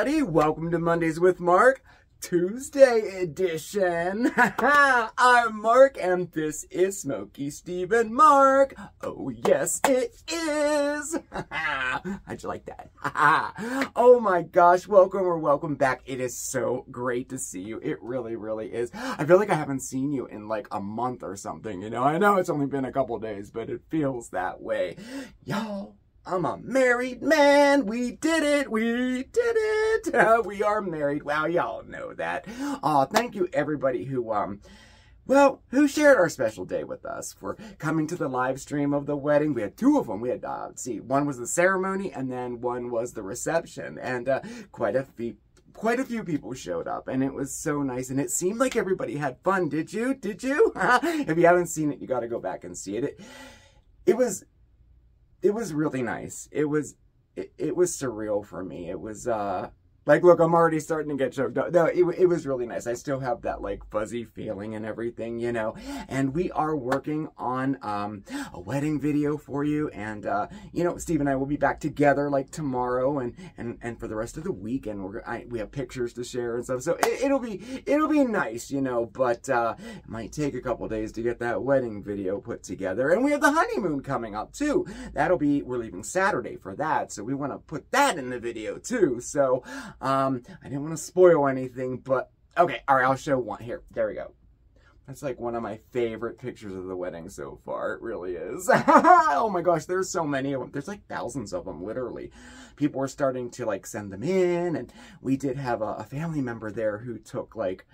Everybody, welcome to Mondays with Marc. Tuesday edition. I'm Marc and this is Smokey Steve and Marc. Oh yes it is. How'd you like that? oh my gosh, welcome or welcome back. It is so great to see you. It really, really is. I feel like I haven't seen you in like a month or something, you know? I know it's only been a couple days, but it feels that way. Y'all, I'm a married man. We did it. We did it. Uh, we are married. Wow, y'all know that. Oh, thank you everybody who, um, well, who shared our special day with us for coming to the live stream of the wedding. We had two of them. We had, uh, see, one was the ceremony and then one was the reception. And, uh, quite a few quite a few people showed up and it was so nice and it seemed like everybody had fun did you did you if you haven't seen it you got to go back and see it. it it was it was really nice. It was it, it was surreal for me. It was uh like, look, I'm already starting to get choked up. No, it, it was really nice. I still have that, like, fuzzy feeling and everything, you know. And we are working on um, a wedding video for you. And, uh, you know, Steve and I will be back together, like, tomorrow and, and, and for the rest of the week. And we're, I, we have pictures to share and stuff. So it, will be, it'll be nice, you know. But uh, it might take a couple days to get that wedding video put together. And we have the honeymoon coming up, too. That'll be, we're leaving Saturday for that. So we want to put that in the video, too. So, um, I didn't want to spoil anything, but okay, all right, I'll show one. Here, there we go. That's like one of my favorite pictures of the wedding so far. It really is. oh my gosh, there's so many of them. There's like thousands of them, literally. People were starting to like send them in, and we did have a, a family member there who took like,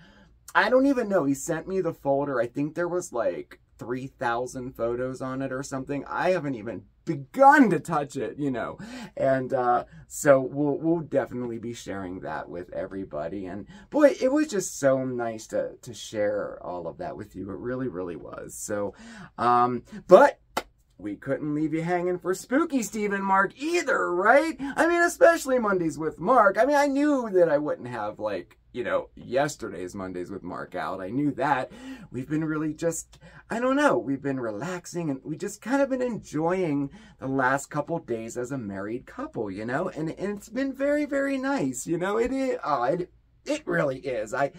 I don't even know. He sent me the folder. I think there was like 3,000 photos on it or something. I haven't even begun to touch it, you know. And uh, so we'll we'll definitely be sharing that with everybody. And boy, it was just so nice to to share all of that with you. It really, really was. So, um, but we couldn't leave you hanging for spooky Steve and Marc either, right? I mean, especially Mondays with Marc. I mean, I knew that I wouldn't have like you know, yesterday's Mondays with Marc out. I knew that. We've been really just, I don't know, we've been relaxing and we just kind of been enjoying the last couple days as a married couple, you know, and, and it's been very, very nice, you know, it is, oh, it, it really is. I,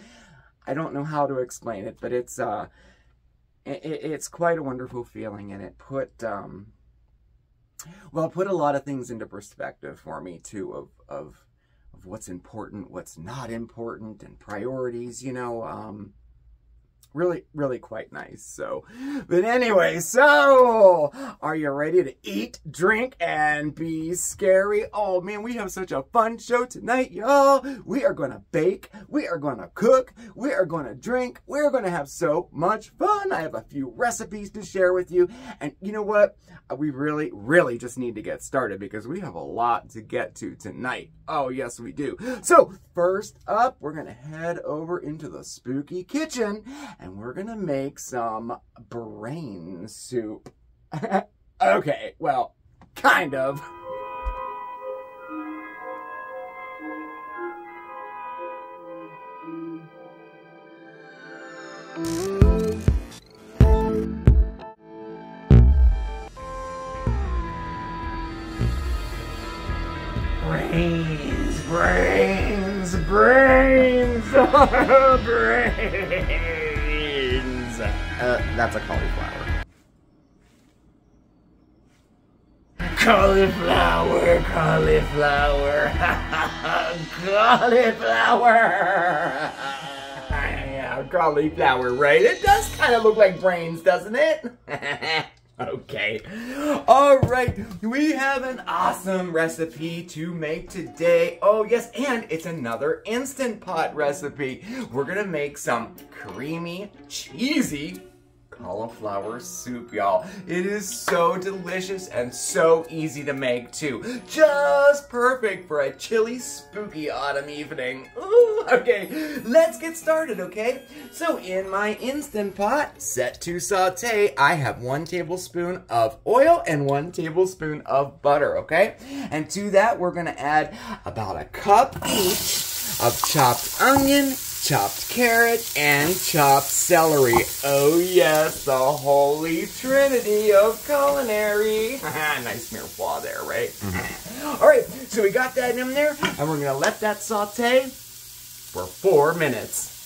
I don't know how to explain it, but it's, uh, it, it's quite a wonderful feeling and it put, um, well, put a lot of things into perspective for me too of, of, of what's important, what's not important, and priorities, you know, um, really, really quite nice. So, but anyway, so are you ready to eat, drink, and be scary? Oh man, we have such a fun show tonight, y'all. We are going to bake. We are going to cook. We are going to drink. We're going to have so much fun. I have a few recipes to share with you. And you know what? Uh, we really, really just need to get started because we have a lot to get to tonight. Oh, yes, we do. So first up, we're going to head over into the spooky kitchen and we're gonna make some brain soup. okay, well, kind of. Brains, brains, brains, brains. Uh, that's a cauliflower. Cauliflower, cauliflower, cauliflower. yeah, cauliflower, right? It does kind of look like brains, doesn't it? Okay. All right. We have an awesome recipe to make today. Oh, yes. And it's another Instant Pot recipe. We're going to make some creamy, cheesy cauliflower soup, y'all. It is so delicious and so easy to make, too. Just perfect for a chilly, spooky autumn evening. Ooh, okay, let's get started, okay? So in my Instant Pot, set to saute, I have one tablespoon of oil and one tablespoon of butter, okay? And to that, we're gonna add about a cup each of chopped onion, chopped carrot, and chopped celery. Oh yes, the holy trinity of culinary. nice mirepoix there, right? Mm-hmm. All right, so we got that in there, and we're gonna let that saute for four minutes.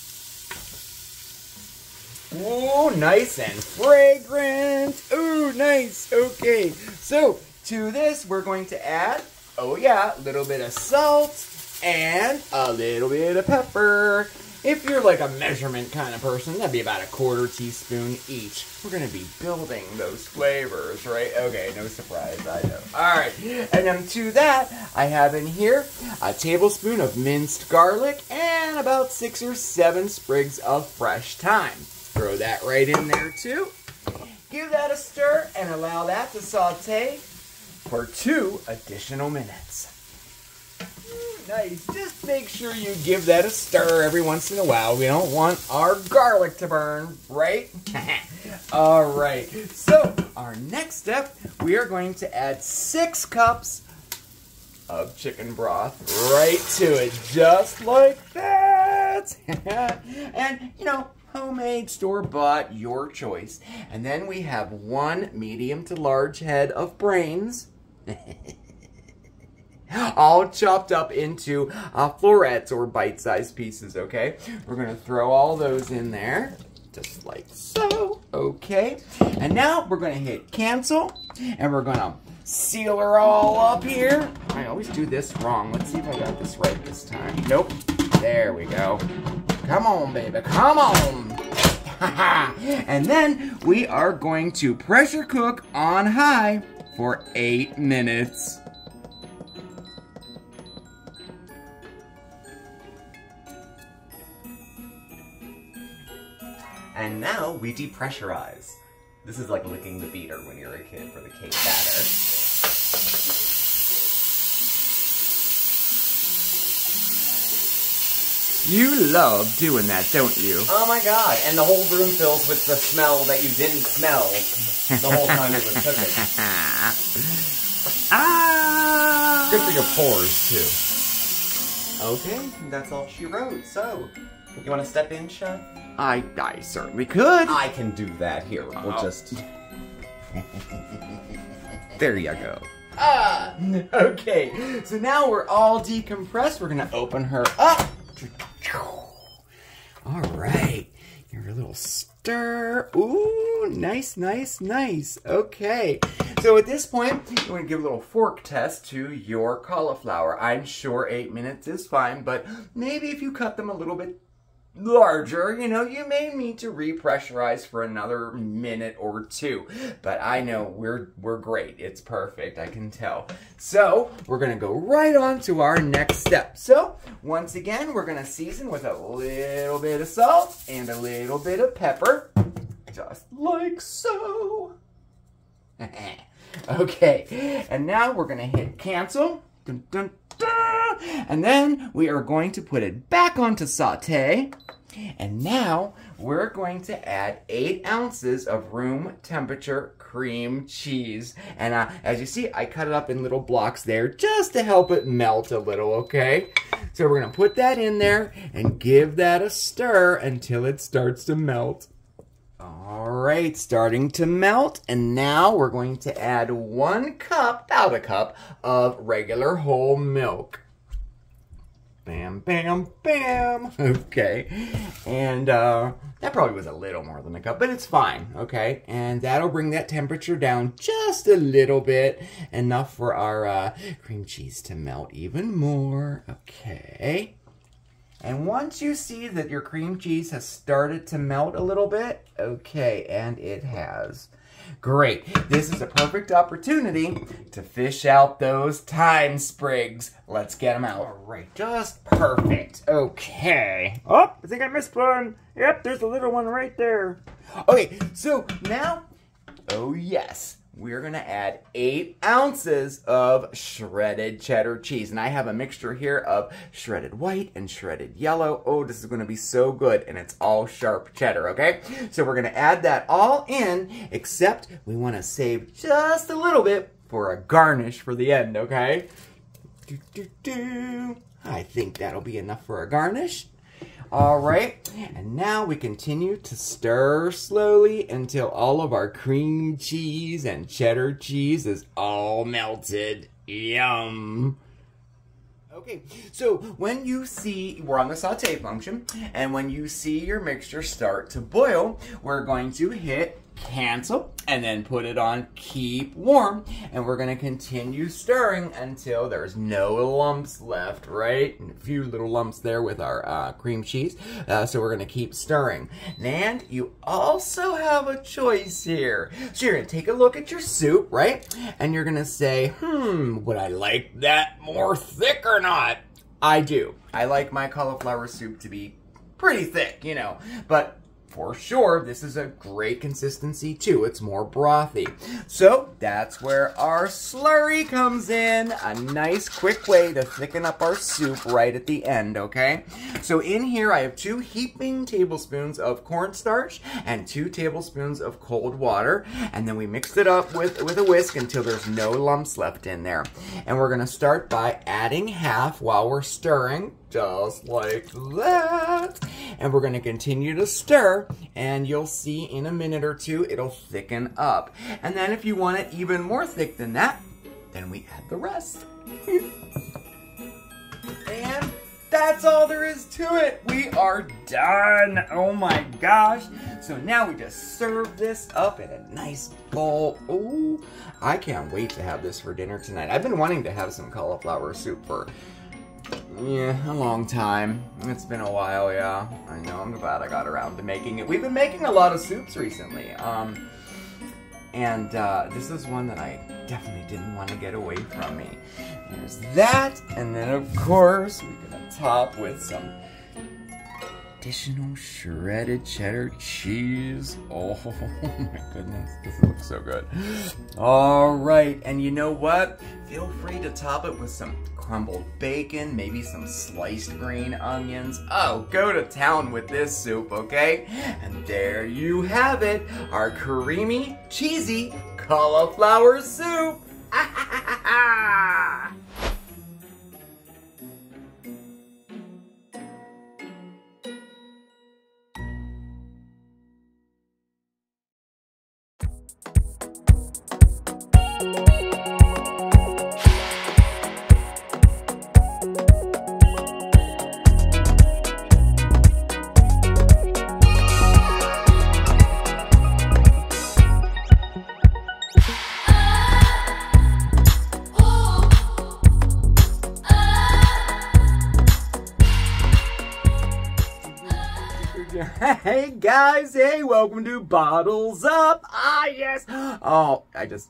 Ooh, nice and fragrant. Ooh, nice. Okay, so to this, we're going to add, oh yeah, a little bit of salt and a little bit of pepper. If you're like a measurement kind of person, that'd be about a quarter teaspoon each. We're gonna be building those flavors, right? Okay, no surprise, I know. All right, and then to that, I have in here a tablespoon of minced garlic and about six or seven sprigs of fresh thyme. Throw that right in there too. Give that a stir and allow that to saute for two additional minutes. Nice. Just make sure you give that a stir every once in a while. We don't want our garlic to burn, right? All right. So, our next step, we are going to add six cups of chicken broth right to it, just like that. and, you know, homemade, store-bought, your choice. And then we have one medium to large head of brains. all chopped up into uh, florets or bite-sized pieces, okay? We're gonna throw all those in there, just like so, okay? And now we're gonna hit cancel, and we're gonna seal her all up here. I always do this wrong. Let's see if I got this right this time. Nope. There we go. Come on, baby, come on. and then we are going to pressure cook on high for eight minutes. And now we depressurize. This is like licking the beater when you're a kid for the cake batter. You love doing that, don't you? Oh my god, and the whole room fills with the smell that you didn't smell the whole time it was cooking. ah! Good for your pores, too. Okay, that's all she wrote, so... You want to step in, Chef? I, I certainly could. I can do that. Here, we'll Oh. just... There you go. Ah, okay. So now we're all decompressed. We're gonna open her up. All right. Give her a little stir. Ooh, nice, nice, nice. Okay. So at this point, we're gonna give a little fork test to your cauliflower. I'm sure eight minutes is fine, but maybe if you cut them a little bit larger, you know, you may need to repressurize for another minute or two. But I know we're we're great. It's perfect, I can tell. So, we're going to go right on to our next step. So, once again, we're going to season with a little bit of salt and a little bit of pepper, just like so. okay, and now we're going to hit cancel. Dun, dun, dun. And then we are going to put it back onto saute. And now we're going to add eight ounces of room temperature cream cheese. And uh, as you see, I cut it up in little blocks there just to help it melt a little, okay? So we're gonna put that in there and give that a stir until it starts to melt. All right, starting to melt, and now we're going to add one cup, about a cup, of regular whole milk. Bam, bam, bam. Okay, and uh, that probably was a little more than a cup, but it's fine, okay? And that'll bring that temperature down just a little bit, enough for our uh, cream cheese to melt even more, okay? And once you see that your cream cheese has started to melt a little bit, okay, and it has. Great. This is a perfect opportunity to fish out those thyme sprigs. Let's get them out. All right, just perfect. Okay. Oh, I think I missed one. Yep, there's a little one right there. Okay, so now, oh yes, we're gonna add eight ounces of shredded cheddar cheese. And I have a mixture here of shredded white and shredded yellow. Oh, this is gonna be so good. And it's all sharp cheddar, okay? So we're gonna add that all in, except we wanna save just a little bit for a garnish for the end, okay? Do, do, do. I think that'll be enough for a garnish. All right, and now we continue to stir slowly until all of our cream cheese and cheddar cheese is all melted. Yum. Okay, so when you see, we're on the saute function, and when you see your mixture start to boil, we're going to hit cancel and then put it on keep warm. And we're to continue stirring until there's no lumps left right? And a few little lumps there with our uh, cream cheese. Uh, so we're to keep stirring. And you also have a choice here. So you're to take a look at your soup right? And you're to say hmm would I like that more thick or not? I do. I like my cauliflower soup to be pretty thick you know. But for sure, this is a great consistency too. It's more brothy. So that's where our slurry comes in. A nice quick way to thicken up our soup right at the end, okay? So in here, I have two heaping tablespoons of cornstarch and two tablespoons of cold water. And then we mixed it up with, with a whisk until there's no lumps left in there. And we're gonna start by adding half while we're stirring just like that. And we're to continue to stir, and you'll see in a minute or two, it'll thicken up. And then if you want it even more thick than that, then we add the rest. and that's all there is to it. We are done. Oh my gosh. So now we just serve this up in a nice bowl. Oh, I can't wait to have this for dinner tonight. I've been wanting to have some cauliflower soup for yeah, a long time. It's been a while, yeah. I know, I'm glad I got around to making it. We've been making a lot of soups recently. Um, and uh, this is one that I definitely didn't want to get away from me. There's that, and then of course, we're gonna top with some additional shredded cheddar cheese. Oh my goodness, this looks so good. All right, and you know what? Feel free to top it with some crumbled bacon, maybe some sliced green onions. Oh, go to town with this soup, okay? And there you have it, our creamy, cheesy cauliflower soup. guys, hey, welcome to Bottles Up. Ah, yes. Oh, I just,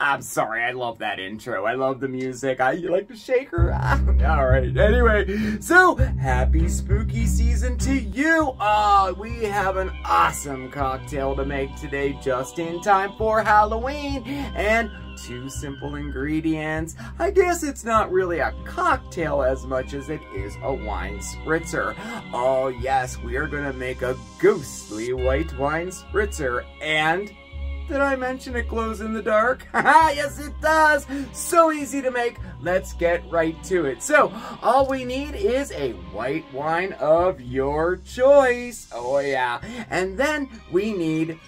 I'm sorry, I love that intro. I love the music. I you like the shaker. All right. Anyway, so happy spooky season to you. Ah, we have an awesome cocktail to make today, just in time for Halloween, and two simple ingredients. I guess it's not really a cocktail as much as it is a wine spritzer. Oh yes, we are gonna make a ghostly white wine spritzer and did I mention it glows in the dark? yes, it does. So easy to make. Let's get right to it. So, all we need is a white wine of your choice. Oh, yeah. And then we need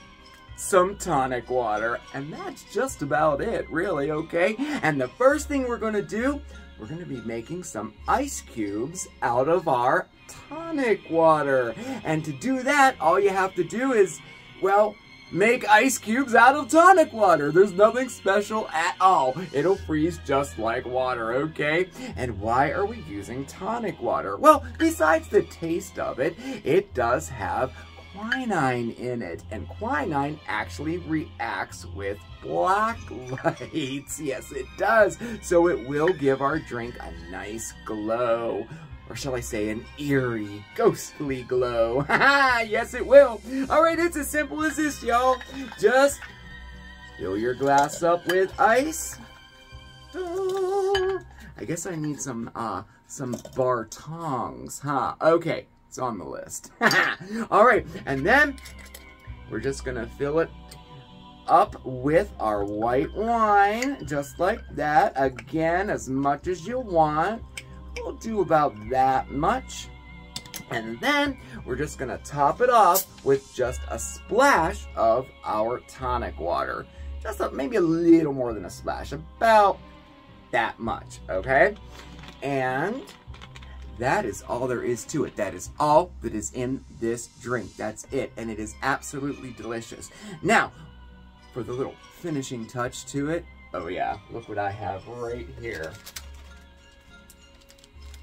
some tonic water. And that's just about it, really, okay? And the first thing we're to do, we're to be making some ice cubes out of our tonic water. And to do that, all you have to do is, well, make ice cubes out of tonic water. There's nothing special at all. It'll freeze just like water, okay? And why are we using tonic water? Well, besides the taste of it, it does have quinine in it, and quinine actually reacts with black lights. Yes, it does. So it will give our drink a nice glow or shall I say an eerie, ghostly glow. yes, it will. All right, it's as simple as this, y'all. Just fill your glass up with ice. I guess I need some, uh, some bar tongs, huh? Okay, it's on the list. All right, and then we're just gonna fill it up with our white wine, just like that. Again, as much as you want. We'll do about that much. And then we're just gonna top it off with just a splash of our tonic water. Just a, maybe a little more than a splash, about that much, okay? And that is all there is to it. That is all that is in this drink. That's it. And it is absolutely delicious. Now, for the little finishing touch to it, oh yeah, look what I have right here.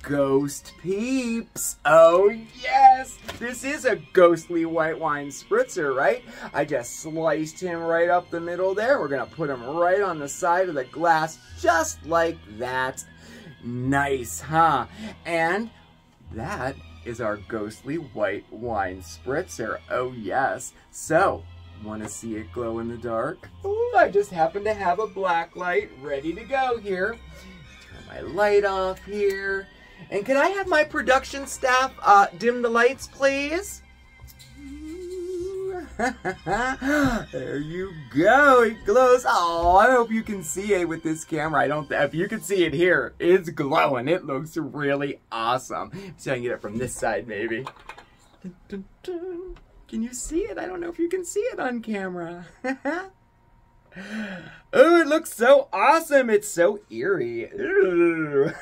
Ghost Peeps. Oh yes, this is a ghostly white wine spritzer, right? I just sliced him right up the middle there. We're gonna put him right on the side of the glass, just like that. Nice, huh? And that is our ghostly white wine spritzer. Oh yes. So, want to see it glow in the dark? Ooh, I just happen to have a black light ready to go here. Turn my light off here. And can I have my production staff uh, dim the lights, please? there you go. It glows. Oh, I hope you can see it with this camera. I don't. If you can see it here, it's glowing. It looks really awesome. See, I can get it from this side, maybe. Dun, dun, dun. Can you see it? I don't know if you can see it on camera. Oh, it looks so awesome. It's so eerie. oh,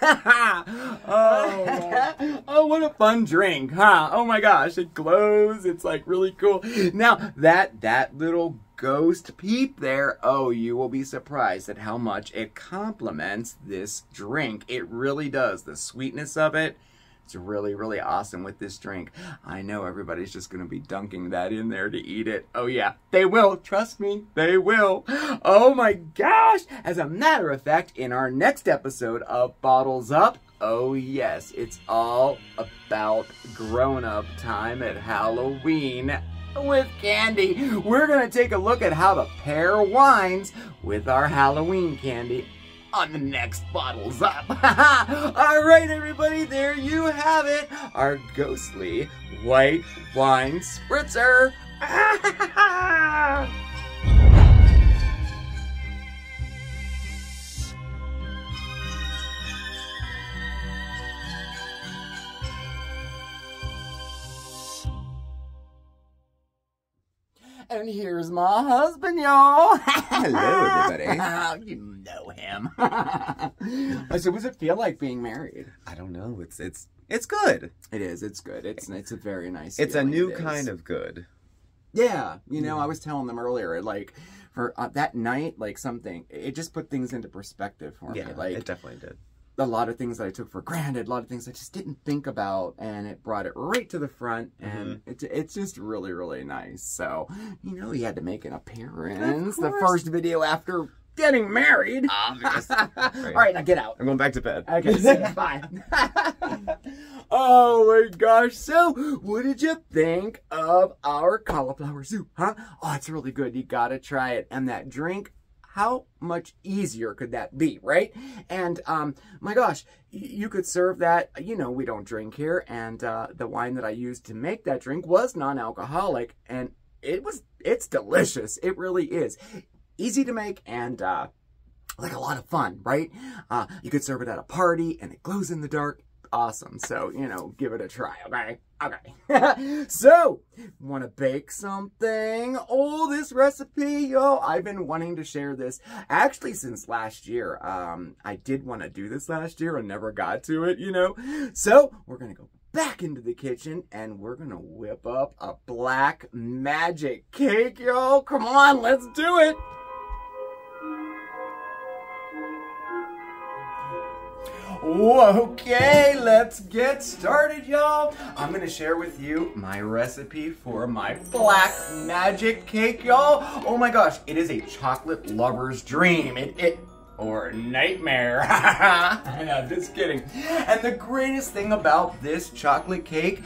oh, what a fun drink, huh? Oh my gosh, it glows. It's like really cool. Now, that that little ghost peep there, oh, you will be surprised at how much it complements this drink. It really does. The sweetness of it, it's really, really awesome with this drink. I know everybody's just going to be dunking that in there to eat it. Oh, yeah, they will. Trust me, they will. Oh, my gosh. As a matter of fact, in our next episode of Bottles Up, oh, yes, it's all about grown-up time at Halloween with candy. We're going to take a look at how to pair wines with our Halloween candy on the next Bottles Up. All right, everybody, there you have it. Our ghostly white wine spritzer. And here's my husband, y'all. Hello, everybody. you know him. so, what does it feel like being married? I don't know. It's it's it's good. It is. It's good. It's it's a very nice. It's a new it is. kind of good. Yeah, you know, I was telling them earlier, like for uh, that night, like something, it just put things into perspective for Yeah, me. Like it definitely did. A lot of things that I took for granted, a lot of things I just didn't think about, and it brought it right to the front, and Mm-hmm. it's it's just really really nice. So you know, he had to make an appearance. The first video after getting married. Obvious. All right, now get out. I'm going back to bed. Okay, bye. oh my gosh. So, what did you think of our cauliflower soup, huh? Oh, it's really good. You gotta try it. And that drink, how much easier could that be, right? And, um, my gosh, you could serve that. You know, we don't drink here. And, uh, the wine that I used to make that drink was non alcoholic. And it was, it's delicious. It really is. Easy to make and, uh, like a lot of fun, right? Uh, you could serve it at a party and it glows in the dark. Awesome. So, you know, give it a try, okay? Okay. so, want to bake something? Oh, this recipe, yo, I've been wanting to share this actually since last year. Um, I did want to do this last year and never got to it, you know? So, we're going to go back into the kitchen and we're going to whip up a black magic cake, yo. Come on, let's do it. Okay, let's get started, y'all. I'm gonna share with you my recipe for my black magic cake, y'all. Oh my gosh, it is a chocolate lover's dream. It, it, or nightmare. I'm just kidding. And the greatest thing about this chocolate cake,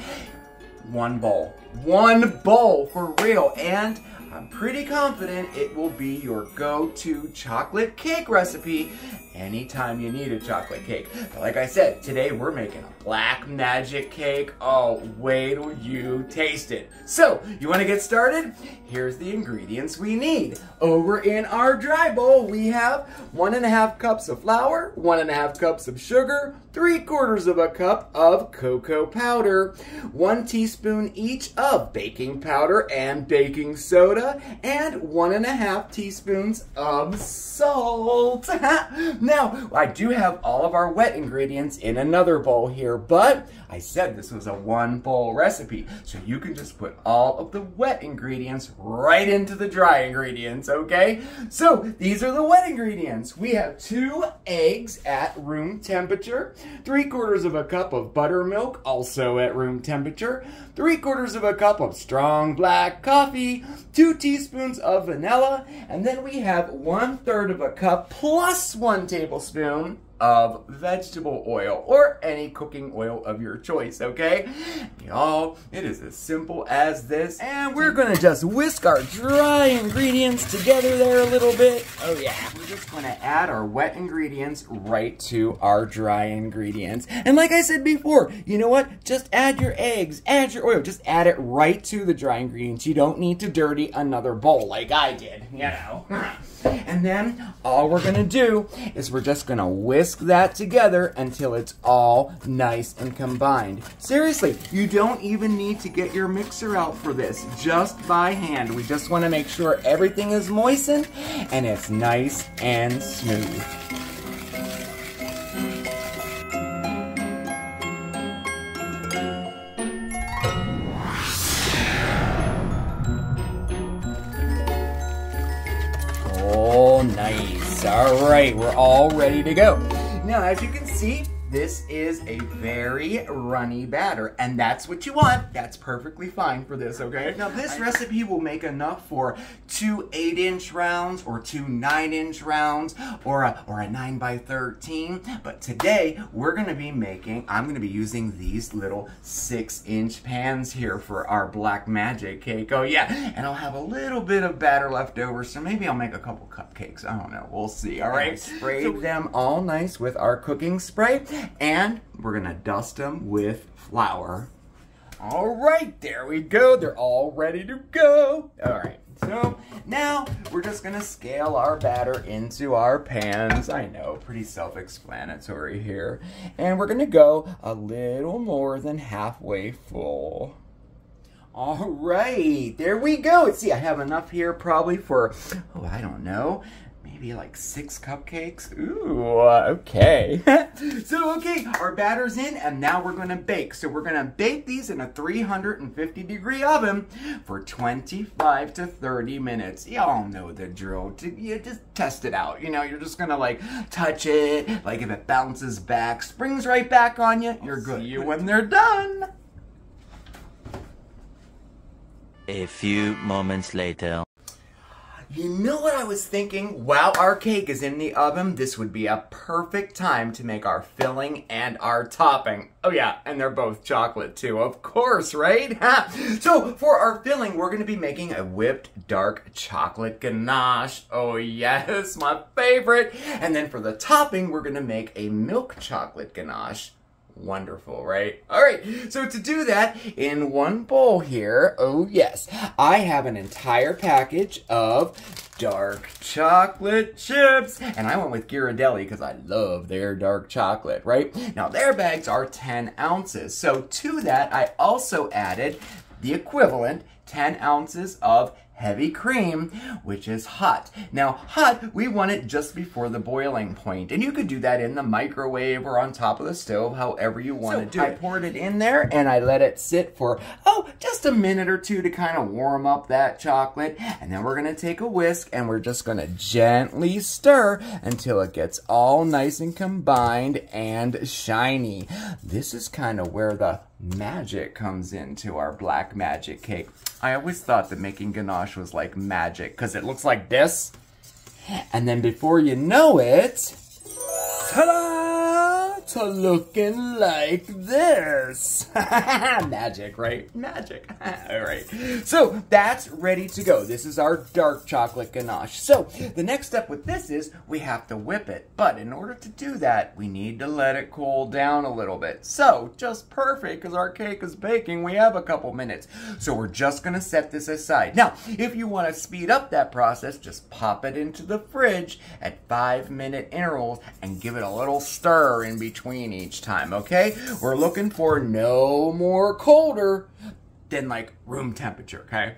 one bowl. One bowl for real. And I'm pretty confident it will be your go-to chocolate cake recipe anytime you need a chocolate cake. But like I said, today we're making a black magic cake. Oh, wait till you taste it. So, you wanna get started? Here's the ingredients we need. Over in our dry bowl, we have one and a half cups of flour, one and a half cups of sugar, three quarters of a cup of cocoa powder, one teaspoon each of baking powder and baking soda, and one and a half teaspoons of salt. now, I do have all of our wet ingredients in another bowl here, but I said this was a one bowl recipe, so you can just put all of the wet ingredients right into the dry ingredients, okay? So these are the wet ingredients. We have two eggs at room temperature, three quarters of a cup of buttermilk, also at room temperature, three quarters of a cup of strong black coffee, two teaspoons of vanilla, and then we have one third of a cup plus one tablespoon of vegetable oil or any cooking oil of your choice, okay? Y'all, it is as simple as this. And we're gonna just whisk our dry ingredients together there a little bit. Oh yeah. We're just gonna add our wet ingredients right to our dry ingredients. And like I said before, you know what? Just add your eggs, add your oil, just add it right to the dry ingredients. You don't need to dirty another bowl like I did, you know? And then all we're gonna do is we're just gonna whisk that together until it's all nice and combined. Seriously, you don't even need to get your mixer out for this, just by hand. We just wanna make sure everything is moistened and it's nice and smooth. All right, we're all ready to go. Now, as you can see, this is a very runny batter, and that's what you want. That's perfectly fine for this, okay? Now, this recipe will make enough for two 8-inch rounds, or two 9-inch rounds, or a, or a 9 by 13. But today, we're gonna be making, I'm gonna be using these little 6-inch pans here for our black magic cake. Oh, yeah, and I'll have a little bit of batter left over, so maybe I'll make a couple cupcakes. I don't know, we'll see, all right? Sprayed them all nice with our cooking spray and we're gonna dust them with flour. All right, there we go. They're all ready to go. All right, so now we're just gonna scale our batter into our pans. I know, pretty self-explanatory here. And we're gonna go a little more than halfway full. All right, there we go. See, I have enough here probably for, oh, I don't know, maybe like six cupcakes. Ooh, okay. so, okay, our batter's in, and now we're gonna bake. So we're gonna bake these in a 350 degree oven for 25 to 30 minutes. Y'all know the drill. You just test it out. You know, you're just gonna like touch it, like if it bounces back, springs right back on you, you're good. See you when they're done. A few moments later. You know what I was thinking? While our cake is in the oven, this would be a perfect time to make our filling and our topping. Oh yeah, and they're both chocolate too, of course, right? so for our filling, we're gonna be making a whipped dark chocolate ganache. Oh yes, my favorite. And then for the topping, we're gonna make a milk chocolate ganache. Wonderful, right? All right, so to do that, in one bowl here, oh yes, I have an entire package of dark chocolate chips. And I went with Ghirardelli because I love their dark chocolate, right? Now, their bags are 10 ounces. So to that, I also added the equivalent 10 ounces of heavy cream, which is hot. Now, hot, we want it just before the boiling point, and you could do that in the microwave or on top of the stove, however you want so to do I it. I poured it in there, and I let it sit for, oh, just a minute or two to kind of warm up that chocolate, and then we're gonna take a whisk, and we're just gonna gently stir until it gets all nice and combined and shiny. This is kind of where the magic comes into our black magic cake. I always thought that making ganache was like magic because it looks like this. And then before you know it, ta-da! To looking like this. Magic, right? Magic. All right. So that's ready to go. This is our dark chocolate ganache. So the next step with this is we have to whip it. But in order to do that, we need to let it cool down a little bit. So just perfect because our cake is baking. We have a couple minutes. So we're just going to set this aside. Now, if you want to speed up that process, just pop it into the fridge at five minute intervals and give it a little stir in between between each time, okay? We're looking for no more colder than like room temperature, okay?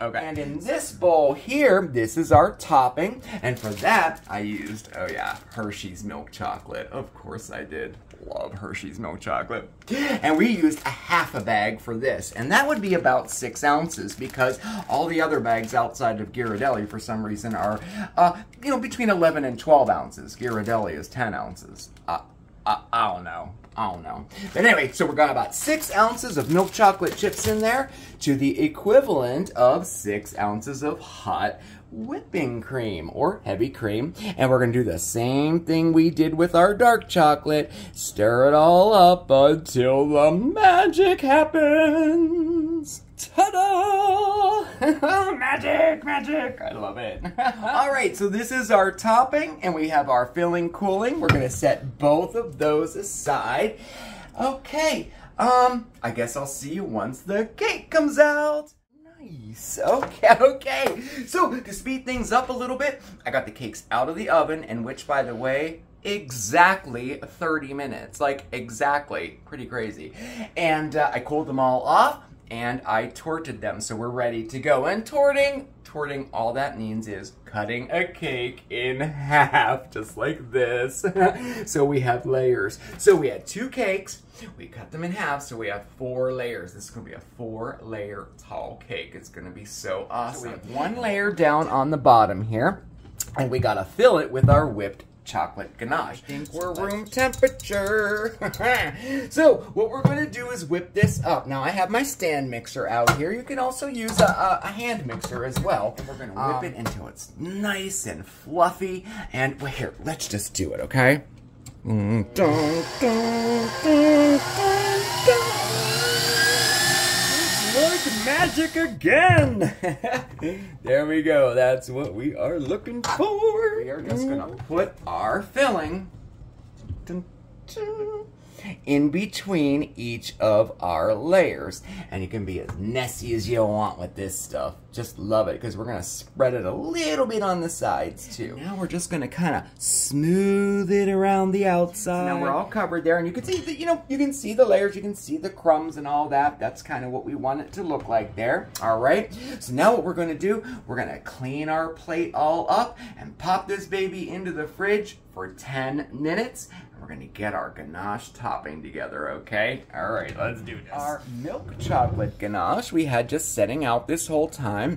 Okay. And in this bowl here, this is our topping. And for that, I used, oh yeah, Hershey's milk chocolate. Of course I did. Love Hershey's milk chocolate. And we used a half a bag for this. And that would be about six ounces because all the other bags outside of Ghirardelli for some reason are, uh, you know, between 11 and 12 ounces. Ghirardelli is 10 ounces. Uh, I, I don't know. I don't know. But anyway, so we're got about six ounces of milk chocolate chips in there to the equivalent of six ounces of hot whipping cream or heavy cream. And we're going to do the same thing we did with our dark chocolate. Stir it all up until the magic happens. Ta-da! magic, magic. I love it. all right, so this is our topping and we have our filling cooling. We're going to set both of those aside. Okay, um, I guess I'll see you once the cake comes out. Nice. Okay, okay. So to speed things up a little bit, I got the cakes out of the oven, and which, by the way, exactly 30 minutes. Like, exactly. Pretty crazy. And uh, I cooled them all off, and I torted them, so we're ready to go. And torting, torting, all that means is cutting a cake in half, just like this. so we have layers. So we had two cakes, we cut them in half, so we have four layers. This is gonna be a four layer tall cake. It's gonna be so awesome. So we have one layer down on the bottom here, and we gotta fill it with our whipped chocolate ganache. I think we're room temperature. so what we're going to do is whip this up. Now I have my stand mixer out here. You can also use a, a, a hand mixer as well. And we're going to whip um, it until it's nice and fluffy. And well, here, let's just do it, okay? Mm, dun, dun, dun, magic again. there we go. That's what we are looking for. We are just gonna put our filling. In between each of our layers. And you can be as messy as you want with this stuff. Just love it because we're going to spread it a little bit on the sides too. Now we're just going to kind of smooth it around the outside. So now we're all covered there and you can see that, you know, you can see the layers, you can see the crumbs and all that. That's kind of what we want it to look like there. All right. So now what we're going to do, we're going to clean our plate all up and pop this baby into the fridge for 10 minutes and we're gonna get our ganache topping together, okay? All right, let's do this. Our milk chocolate ganache we had just setting out this whole time.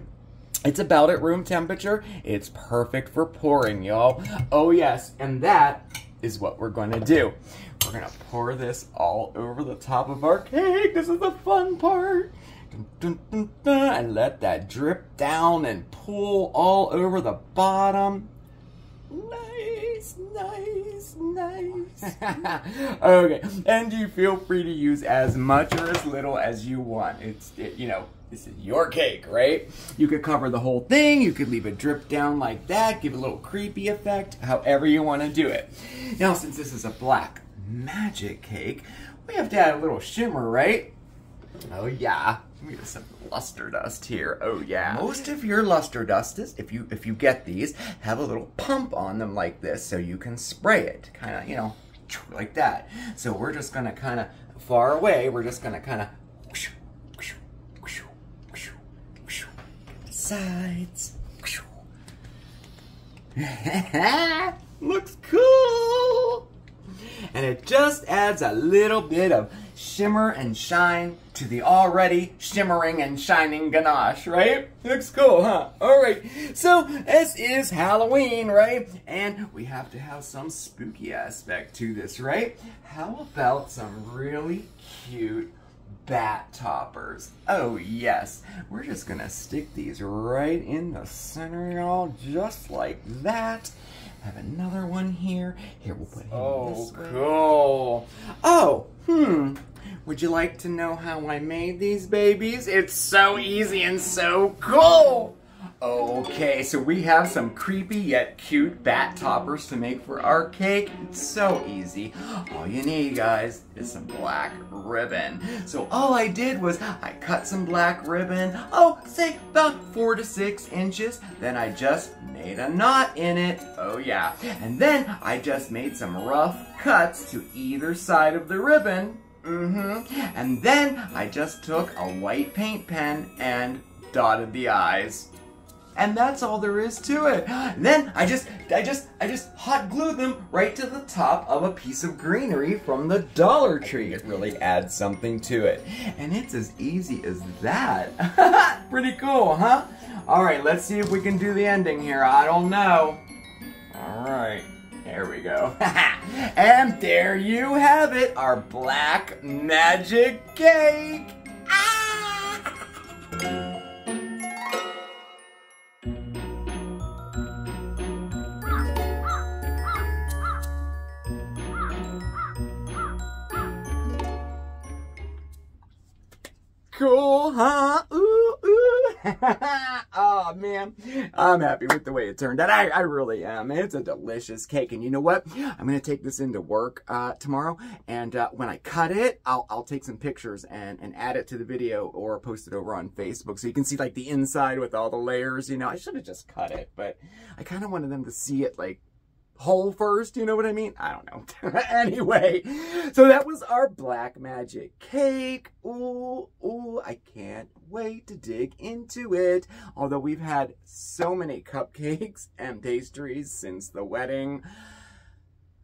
It's about at room temperature. It's perfect for pouring, y'all. Oh yes, and that is what we're gonna do. We're gonna pour this all over the top of our cake. This is the fun part. Dun, dun, dun, and let that drip down and pool all over the bottom. Nice, nice, nice. okay, and you feel free to use as much or as little as you want. It's, it, you know, this is your cake, right? You could cover the whole thing. You could leave it drip down like that, give a little creepy effect, however you want to do it. Now, since this is a black magic cake, we have to add a little shimmer, right? Oh yeah, we have some luster dust here. Oh yeah. Most of your luster dust is, if you if you get these, have a little pump on them like this, so you can spray it, kind of, you know, like that. So we're just gonna kind of far away. We're just gonna kind of sides. Looks cool. And it just adds a little bit of shimmer and shine to the already shimmering and shining ganache, right? Looks cool, huh? All right, so this is Halloween, right? And we have to have some spooky aspect to this, right? How about some really cute bat toppers? Oh yes, we're just gonna stick these right in the center, y'all, just like that. I Have another one here. Here, we'll put him oh, cool. Oh, hmm. Would you like to know how I made these babies? It's so easy and so cool. Okay, so we have some creepy yet cute bat toppers to make for our cake. It's so easy. All you need, guys, is some black ribbon. So all I did was I cut some black ribbon, oh, say about four to six inches. Then I just made a knot in it. Oh yeah. And then I just made some rough cuts to either side of the ribbon. Mm-hmm. And then I just took a white paint pen and dotted the eyes and that's all there is to it. And then I just, I just, I just hot glued them right to the top of a piece of greenery from the Dollar Tree. It really adds something to it. And it's as easy as that. Pretty cool, huh? All right, let's see if we can do the ending here. I don't know. All right. There we go. and there you have it, our black magic cake. Cool, huh? Ooh, ooh. oh, man. I'm happy with the way it turned out. I, I really am. It's a delicious cake. And you know what? I'm going to take this into work uh, tomorrow. And uh, when I cut it, I'll, I'll take some pictures and, and add it to the video or post it over on Facebook so you can see like the inside with all the layers. You know, I should have just cut it, but I kind of wanted them to see it like whole first, you know what I mean? I don't know. anyway, so that was our black magic cake. Ooh, ooh, I can't wait to dig into it. Although we've had so many cupcakes and pastries since the wedding.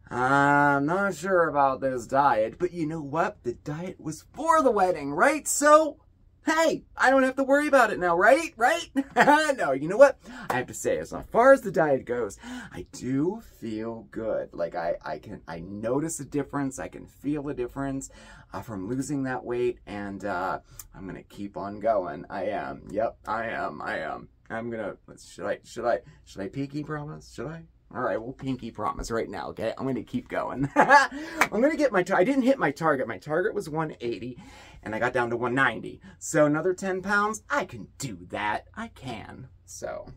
I'm not sure about this diet, but you know what? The diet was for the wedding, right? So hey, I don't have to worry about it now, right? Right? no, you know what? I have to say, as far as the diet goes, I do feel good. Like I, I can, I notice a difference. I can feel a difference uh, from losing that weight, and uh, I'm gonna keep on going. I am. Yep, I am. I am. I'm gonna. Should I? Should I? Should I pinky promise? Should I? All right, we'll pinky promise right now, okay? I'm going to keep going. I'm going to get my, I didn't hit my target. My target was 180, and I got down to 190. So another 10 pounds, I can do that. I can. So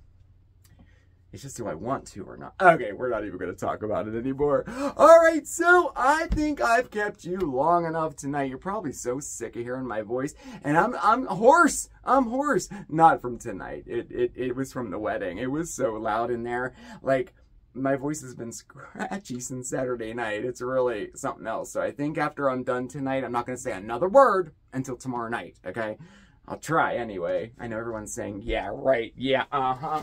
it's just do I want to or not. Okay, we're not even going to talk about it anymore. All right, so I think I've kept you long enough tonight. You're probably so sick of hearing my voice, and I'm I'm hoarse. I'm hoarse. Not from tonight. It it it was from the wedding. It was so loud in there. Like my voice has been scratchy since Saturday night. It's really something else. So I think after I'm done tonight, I'm not going to say another word until tomorrow night, okay? I'll try anyway. I know everyone's saying, yeah, right, yeah, uh-huh.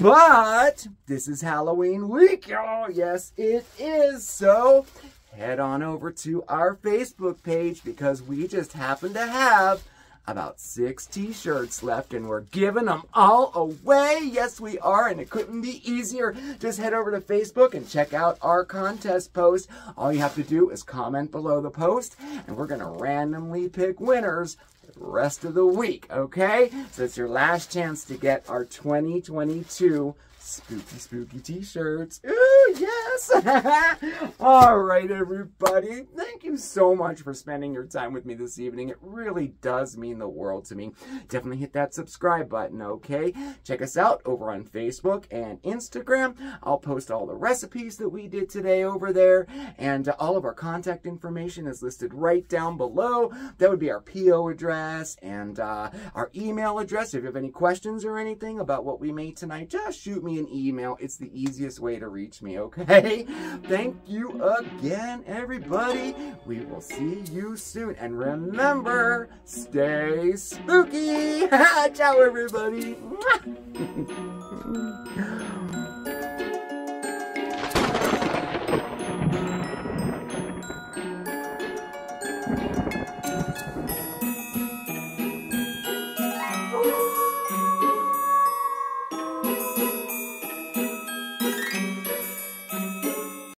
But this is Halloween week, y'all. Yes, it is. So head on over to our Facebook page because we just happen to have about six t-shirts left and we're giving them all away. Yes, we are, and it couldn't be easier. Just head over to Facebook and check out our contest post. All you have to do is comment below the post, and we're to randomly pick winners rest of the week, okay? So it's your last chance to get our 2022 spooky, spooky t-shirts. Ooh, yes! All right, everybody. Thank you so much for spending your time with me this evening. It really does mean the world to me. Definitely hit that subscribe button, okay? Check us out over on Facebook and Instagram. I'll post all the recipes that we did today over there, and all of our contact information is listed right down below. That would be our PO address and uh, our email address. If you have any questions or anything about what we made tonight, just shoot me an email. It's the easiest way to reach me, okay? Thank you again, everybody. We will see you soon. And remember, stay spooky. Ciao, everybody.